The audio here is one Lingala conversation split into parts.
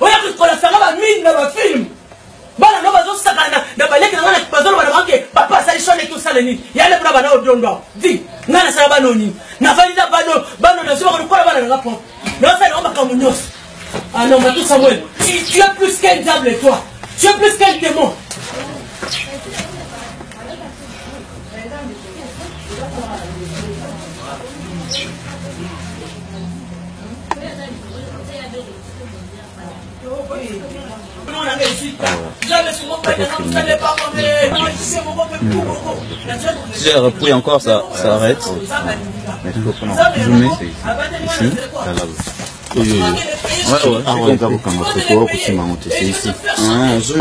oya kolasanga ba mine na ba film bana no bazosakana na baleki na ngai bazoloba na bango ke papa asali shone eki osala nini yale mpona bana odiondo awa di ngai nasala bana onini nafandi na bano bano nazwaka lokola bana na nga po naosala yango makambo nyonso alors matou samuel tu es plus qu'un diable toi tu es plus qu'un démon Si j'ai repris encore, ça, ça arrête. Mais il faut qu'on zoome ici. Oui, oui, oui. Ouais, ouais. Ah, ouais, d'accord, comme ça, tu vois, que tu m'as monté, c'est ici. Ah, je...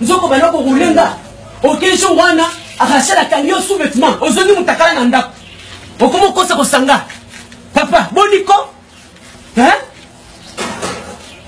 nzoko bana kokule nga okei jo wana rachel akangi yo sous vêtement ozongi motakala na ndako okomi okosa kosanga papa boniko hein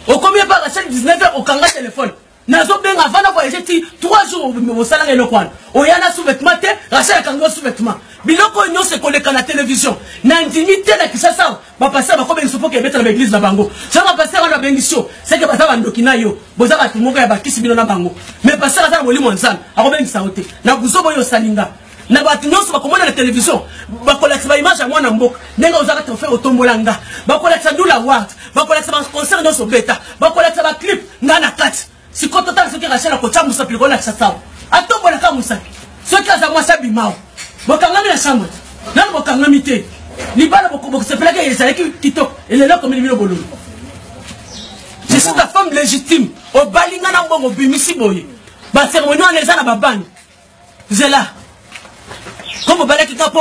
okomi epa rachel 19 heures okanga telefone nazobenga avant na voyage ti 3 jours bosalanga eloko wana oya na sous-vêtement te rachel akangi yo sous-vêtement biloko oyo nyonso ekoleka na télévision na ndimi te na kinshasa awa bapaster bakobengisa mpo kebeta na baeglize na bango soki bapaster wana babengisi yo seke baza bandoki na yo boza bato moko ya bakisi bino na bango mais paster aza na molimo ya nzambe akobengisa yo te na buzoba oyo osalinga na bato nyonso bakomona na televizio bakolakisa baimage ya mwana mboka ndenge ozaka trofe otombola nga bakolakisa dula ward bakolakisa baconcert nyonso beta bakolakisa baclip nga na kati sikoyo totala soki rachel akotya mosapi likolo lakisa sawa atombolaka mosapi soki aza mwasi abimao bokangami na chambre nano bokangami te libala bokosepelaki ezalaki kitoko elelo akomeli bino bololo je suis ta femme légitime obali nga na mbongo obimisi boye Ba ceremony wana eza na ba bande. Zela. Comme balaki ka po